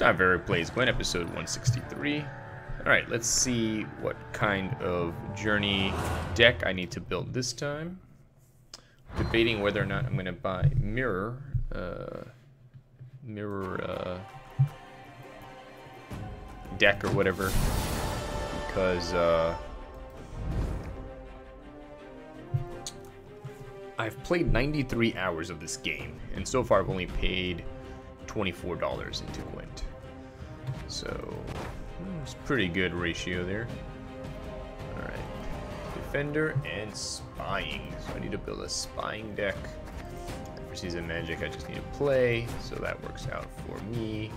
time for Plays Gwent, episode 163. Alright, let's see what kind of journey deck I need to build this time. Debating whether or not I'm going to buy Mirror. Uh, mirror uh, deck or whatever. Because uh, I've played 93 hours of this game. And so far I've only paid $24 into Gwent. So, it's pretty good ratio there. Alright. Defender and Spying. So I need to build a Spying deck. For Season Magic, I just need to play, so that works out for me.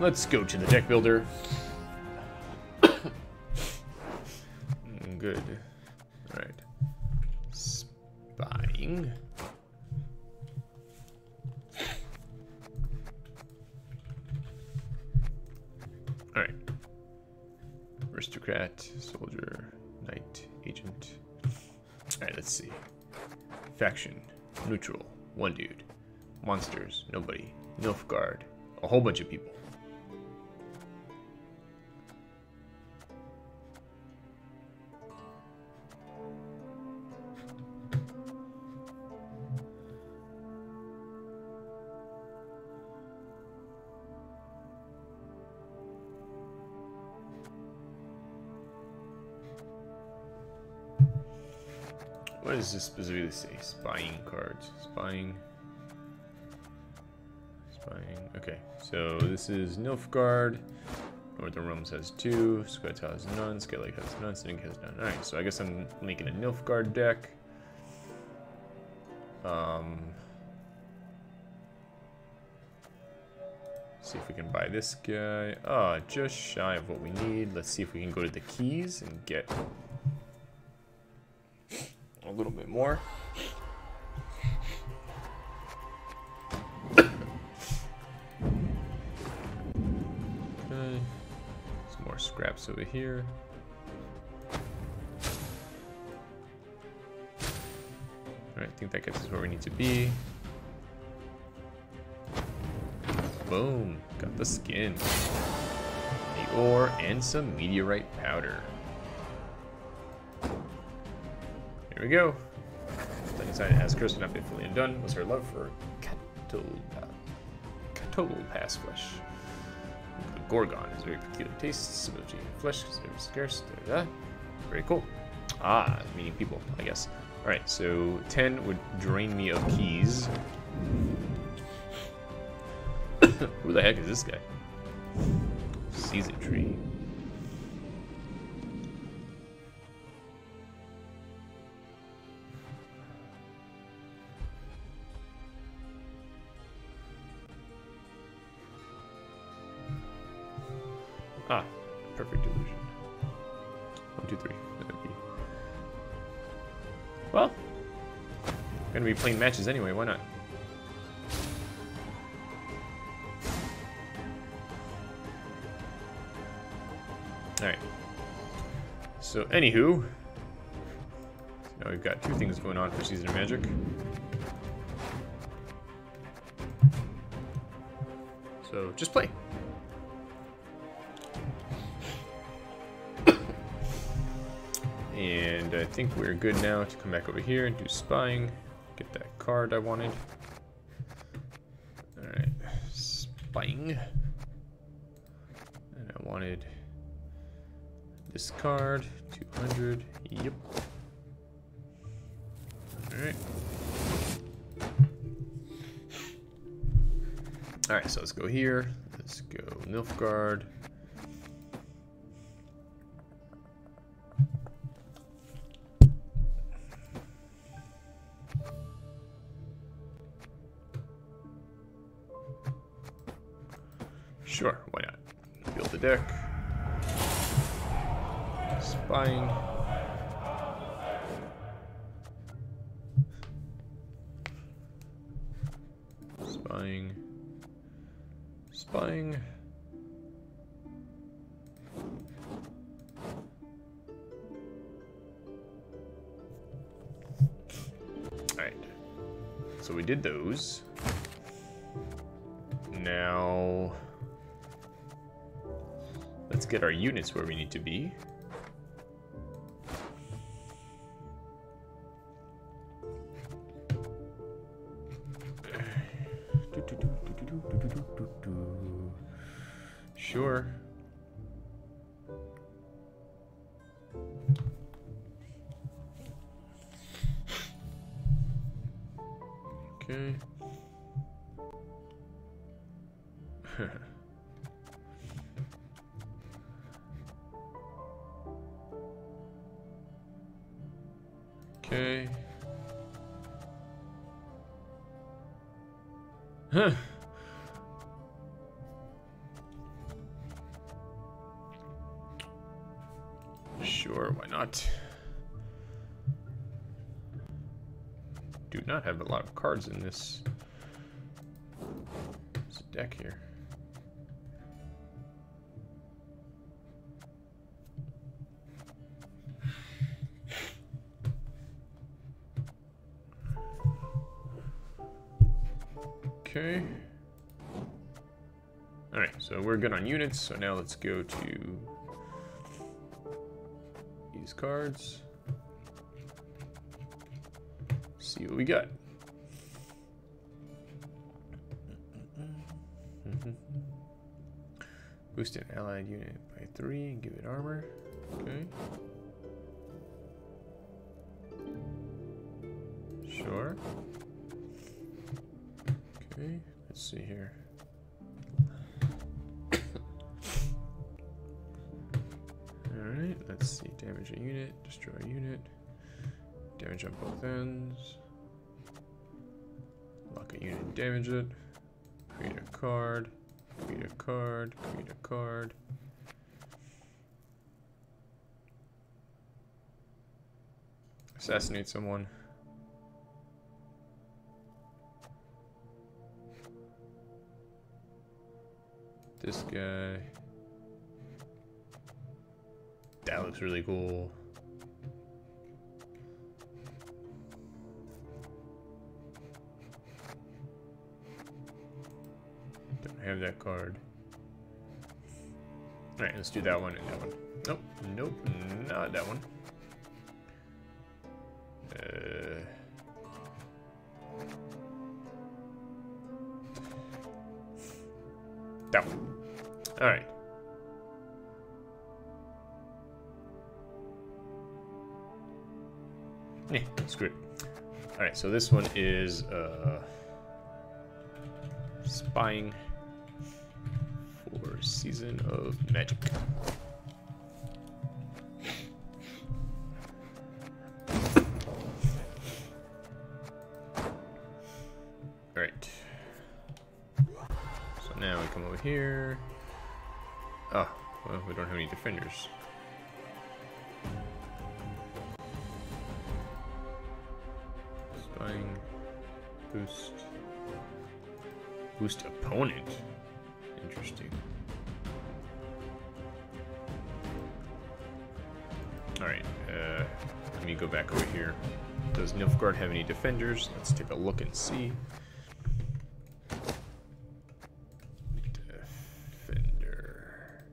Let's go to the deck builder. Mm, good. Alright. Spying. Aristocrat, soldier, knight, agent. Alright, let's see. Faction, neutral, one dude. Monsters, nobody. Nilfgaard, a whole bunch of people. What does this specifically say? Spying cards. Spying. Spying. Okay, so this is Nilfgaard. Northern Realms has two. Scoia'tael has none. Skellige has none. Sinning has none. Alright, so I guess I'm making a Nilfgaard deck. Um. See if we can buy this guy. Oh, just shy of what we need. Let's see if we can go to the keys and get a little bit more. okay. Some more scraps over here. Alright, I think that gets us where we need to be. Boom, got the skin. The ore and some meteorite powder. Here we go. Playing inside as Kirsten been fully undone was her love for cattle, cattle pass flesh. Gorgon has very peculiar taste, ability in flesh very scarce. Da, da, da. Very cool. Ah, meaning people, I guess. Alright, so 10 would drain me of keys. Who the heck is this guy? Season tree. Playing matches anyway. Why not? All right. So, anywho, now we've got two things going on for Season of Magic. So, just play. And I think we're good now to come back over here and do spying. Get that card I wanted. Alright, spying. And I wanted this card, 200, yep. Alright. Alright, so let's go here. Let's go Nilfgaard. Deck. Spying. Spying. Spying. Alright. So we did those. now, let's get our units where we need to be. Okay. Huh. Sure, why not? Do not have a lot of cards in this, this deck here. We're good on units, so now let's go to these cards. See what we got. Boost an allied unit by three and give it armor. Okay. Damage it. Create a card. Create a card. Create a card. Assassinate someone. This guy. That looks really cool. Don't have that card. Alright, let's do that one and that one. Nope, nope, not that one. Uh, that one. Alright. Yeah, screw it. Alright, so this one is uh, spying Season of Magic. Alright. So now we come over here. Oh, well, we don't have any defenders. Spying. Boost. Boost opponent. Interesting. Alright, uh, let me go back over here. Does Nilfgaard have any defenders? Let's take a look and see. Defender.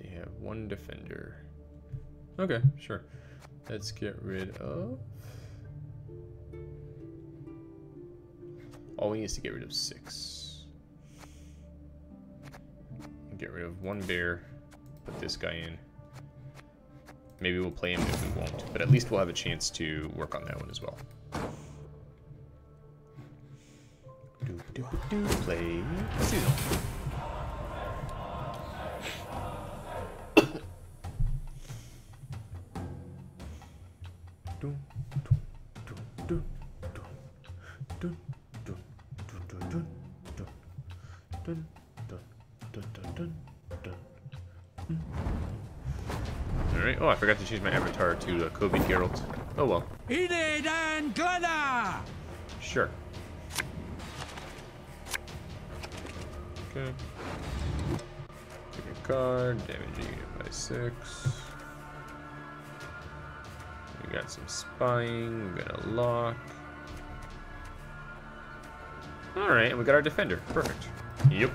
They have one defender. Okay, sure. Let's get rid of... All we need is to get rid of six. Get rid of one bear. Put this guy in. Maybe we'll play him if we won't, but at least we'll have a chance to work on that one as well. Do, do, do, play. Dun, forgot to change my avatar to uh, Kobe Geralt. Oh well. Glenna! Sure. Okay. Take a card, damage a unit by six. We got some spying, we got a lock. Alright, and we got our defender. Perfect. Yep.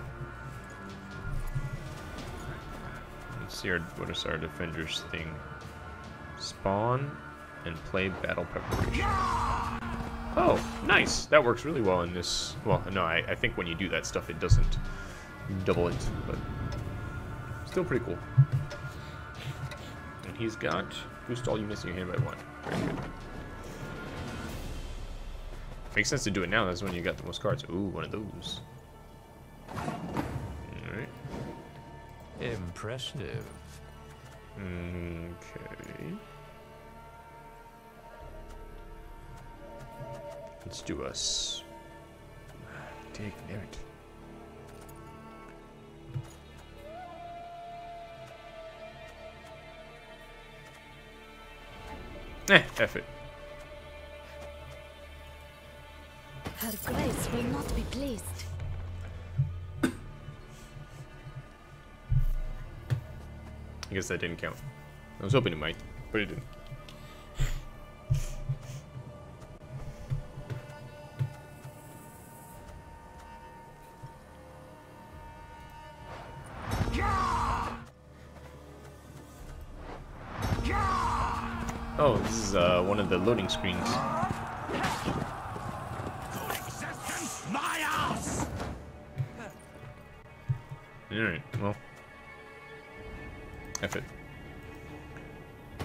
Let's see our, what is our defender's thing. Spawn and play battle preparation. Oh, nice. That works really well in this. Well, no, I, I think when you do that stuff, it doesn't double it, but still pretty cool. And he's got boost all units in your hand by one. Very good. Makes sense to do it now. That's when you got the most cards. Ooh, one of those. Alright. Impressive. Okay. Let's do us. Take damn it. Eh, it. Her grace will not be pleased. Guess that didn't count. I was hoping it might, but it didn't. Oh, this is uh, one of the loading screens. Alright, well. F it.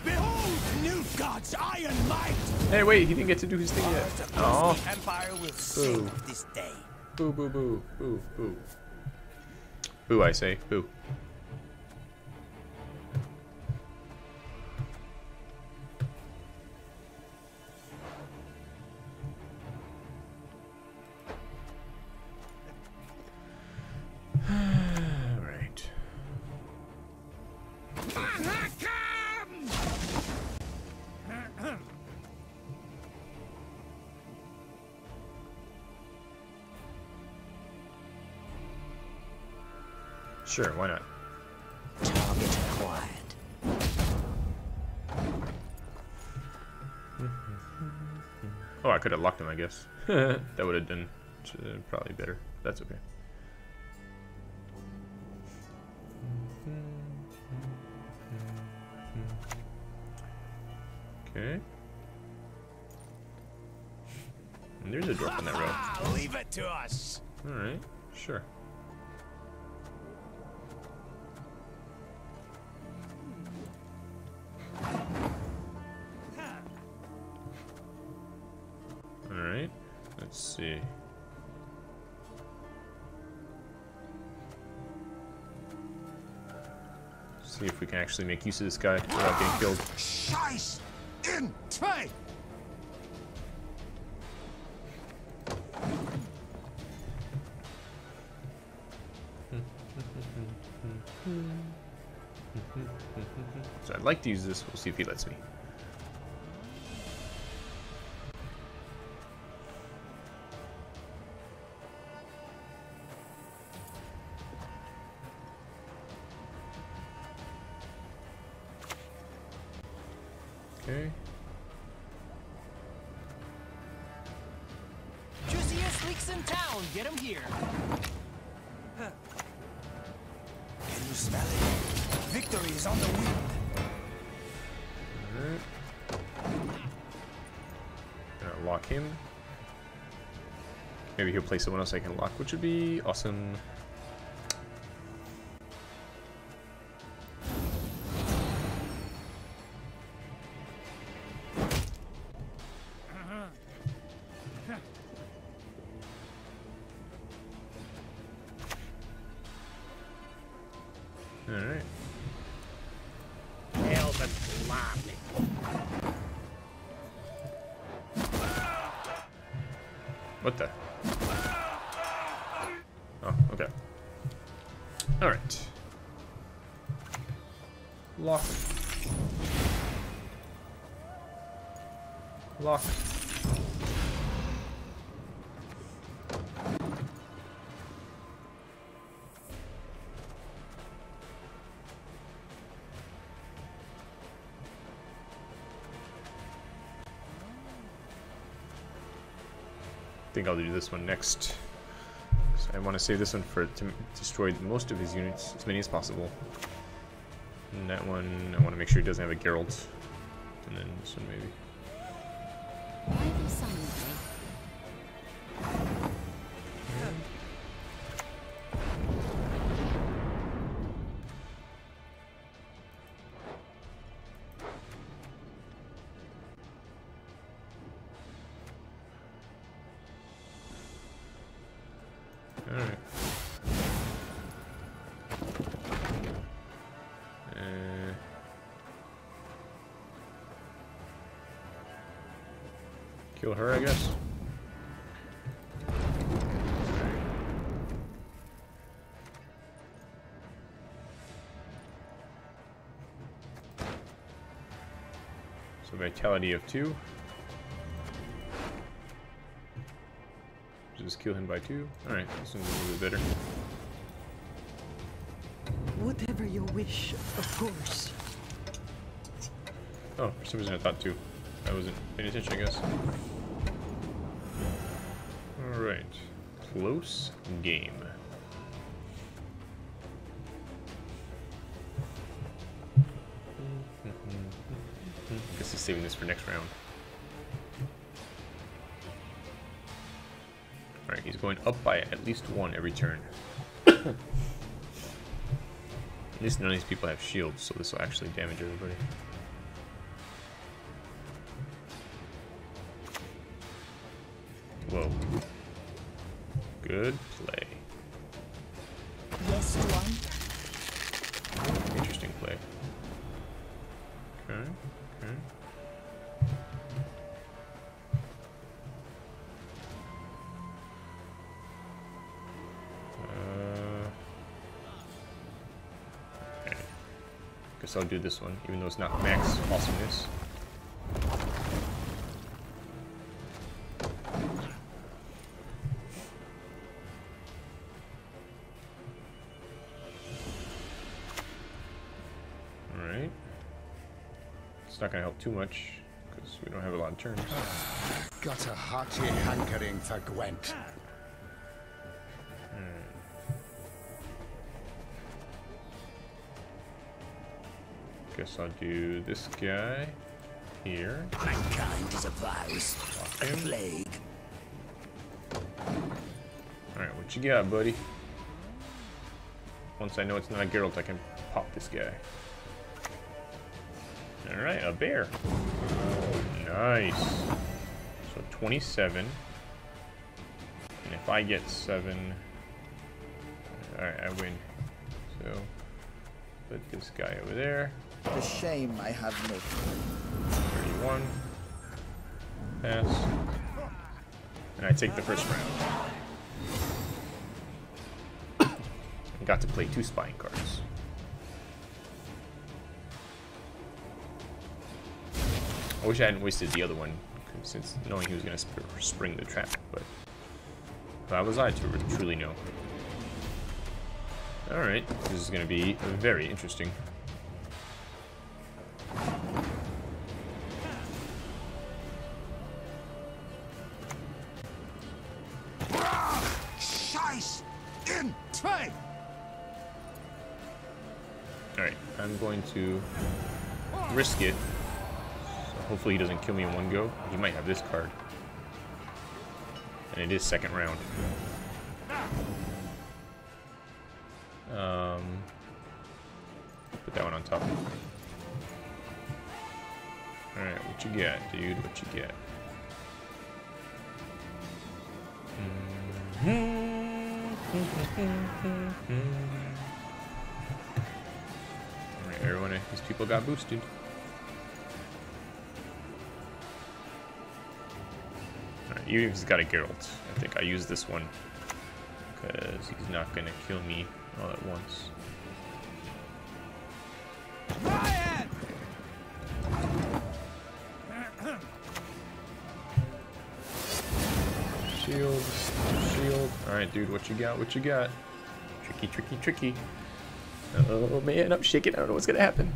Behold Nilfgaard's iron might! Hey, wait, he didn't get to do his thing yet. Oh, The Empire will of this day. boo, boo, boo, boo, boo. Boo, I say, boo. Sure, why not? Target acquired. Oh, I could have locked him, I guess. that would have been uh, probably better. That's okay. Okay. And there's a drop in that row. Leave it to us. Alright, sure. See. See if we can actually make use of this guy without getting killed. Scheiß in zwei! So I'd like to use this. We'll see if he lets me. Maybe he'll play someone else I can lock, which would be awesome. Lock. think I'll do this one next. So I want to save this one for to destroy most of his units, as many as possible. And that one, I want to make sure he doesn't have a Geralt. And then this one maybe. Alright. Uh, kill her, I guess. So vitality of two. Just kill him by two. Alright, this one's a little bit better. Whatever your wish, of course. Oh, for some reason I thought two. I wasn't paying attention, I guess. Alright. Close game. Guess he's saving this for next round. He's going up by at least one every turn. at least none of these people have shields, so this will actually damage everybody. I'll do this one, even though it's not max awesomeness. Alright. It's not gonna help too much, because we don't have a lot of turns. Got a hearty hankering for Gwent. Guess I'll do this guy here. Mankind is a virus, a plague. Alright, what you got, buddy? Once I know it's not a Geralt, I can pop this guy. Alright, a bear. Nice. So 27. And if I get 7... Alright, I win. So, put this guy over there. The shame I have no 31. Pass. And I take the first round. And got to play two spying cards. I wish I hadn't wasted the other one, since knowing he was going to sp spring the trap, but how was I to truly know? Alright, this is going to be very interesting. Risk it. So hopefully he doesn't kill me in one go. He might have this card. And it is second round. Um, put that one on top. Alright, what you got, dude? What you got? Alright, everyone, these people got boosted. Alright, even if he's got a Geralt, I think I use this one. Because he's not gonna kill me all at once. Riot! Shield, shield. Alright, dude, what you got? What you got? Tricky, tricky, tricky. Oh man, I'm shaking. I don't know what's gonna happen.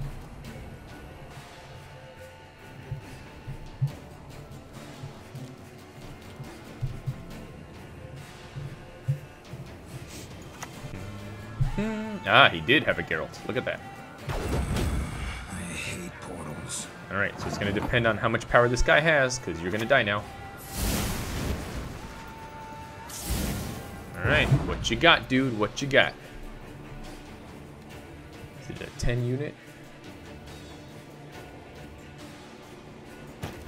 Ah, he did have a Geralt. Look at that. I hate portals. Alright, so it's going to depend on how much power this guy has, because you're going to die now. Alright, what you got, dude? What you got? Is it a 10 unit?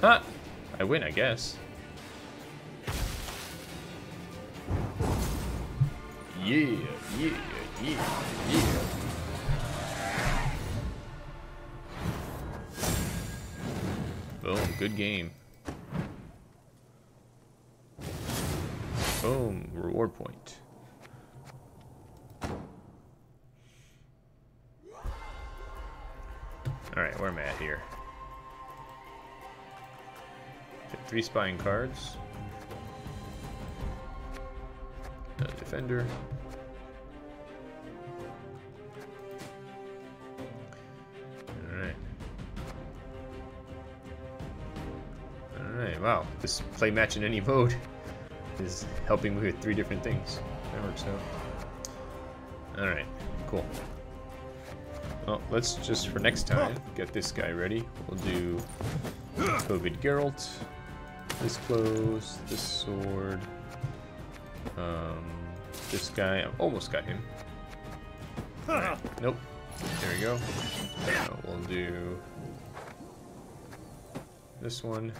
Huh! I win, I guess. Yeah, yeah, Boom, good game. Boom, reward point. Alright, where am I at here? Three spying cards. A defender. Alright, wow. This play match in any mode is helping me with three different things. That works out. Alright, cool. Well, let's just, for next time, get this guy ready. We'll do COVID Geralt, this close, this sword, um, this guy. I almost got him. Alright, nope. There we go. Uh, we'll do this one.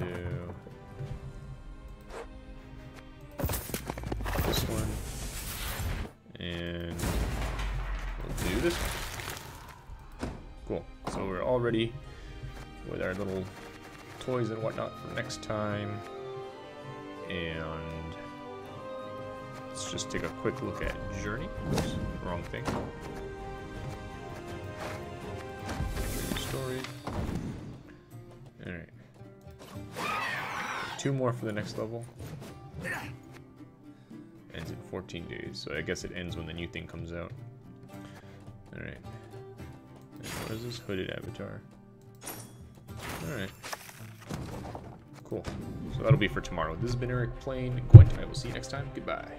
Do this one. And we'll do this. Cool. So we're all ready with our little toys and whatnot for next time. And let's just take a quick look at Journey. Oops, wrong thing. Story. Two more for the next level. Ends in 14 days, so I guess it ends when the new thing comes out. Alright. What is this? Hooded avatar. Alright. Cool. So that'll be for tomorrow. This has been Eric playing Gwent. I will see you next time. Goodbye.